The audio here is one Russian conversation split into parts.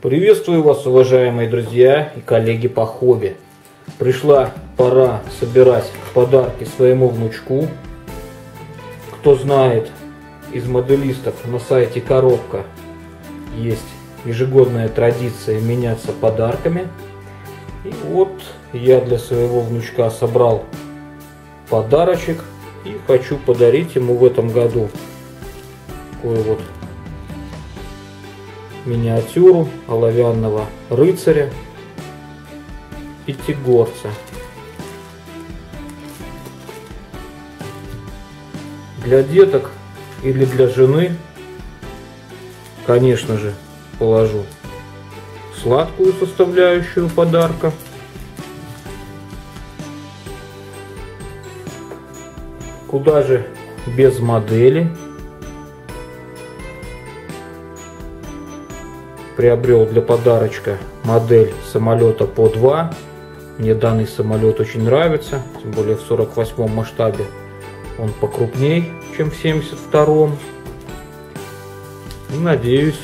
Приветствую вас, уважаемые друзья и коллеги по хобби. Пришла пора собирать подарки своему внучку. Кто знает, из моделистов на сайте Коробка есть ежегодная традиция меняться подарками. И вот я для своего внучка собрал подарочек и хочу подарить ему в этом году такой вот миниатюру оловянного рыцаря пятигорца. Для деток или для жены, конечно же, положу сладкую составляющую подарка. Куда же без модели приобрел для подарочка модель самолета по 2. Мне данный самолет очень нравится, тем более в 48 масштабе он покрупней, чем в 72. И надеюсь,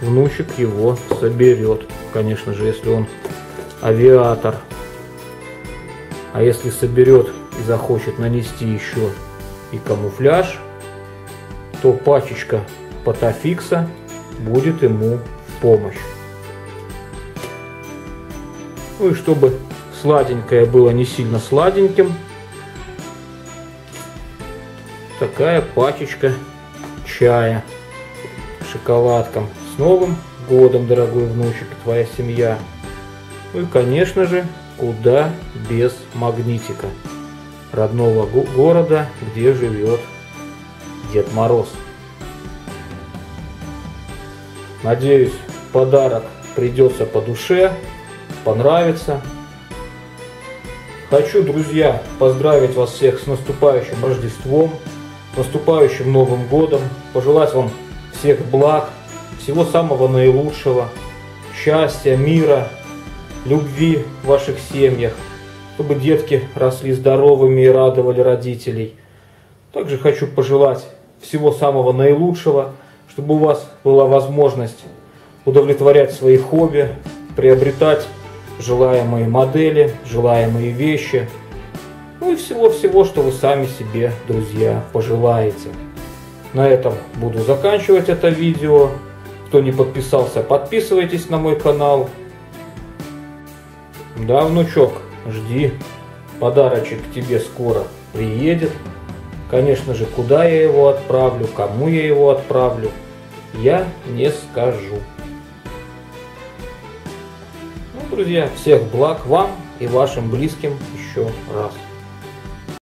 внучек его соберет. Конечно же, если он авиатор. А если соберет и захочет нанести еще и камуфляж, то пачечка Патофикса будет ему помощь. Ну и чтобы сладенькое было не сильно сладеньким, такая пачечка чая шоколадком. С Новым годом, дорогой внучек, твоя семья. Ну и, конечно же, куда без магнитика родного города, где живет Дед Мороз. Надеюсь, подарок придется по душе, понравится. Хочу, друзья, поздравить вас всех с наступающим Рождеством, с наступающим Новым Годом, пожелать вам всех благ, всего самого наилучшего, счастья, мира, любви в ваших семьях, чтобы детки росли здоровыми и радовали родителей. Также хочу пожелать всего самого наилучшего, чтобы у вас была возможность удовлетворять свои хобби, приобретать желаемые модели, желаемые вещи, ну и всего-всего, что вы сами себе, друзья, пожелаете. На этом буду заканчивать это видео. Кто не подписался, подписывайтесь на мой канал. Да, внучок, жди. Подарочек тебе скоро приедет. Конечно же, куда я его отправлю, кому я его отправлю, я не скажу. Друзья, всех благ вам и вашим близким еще раз.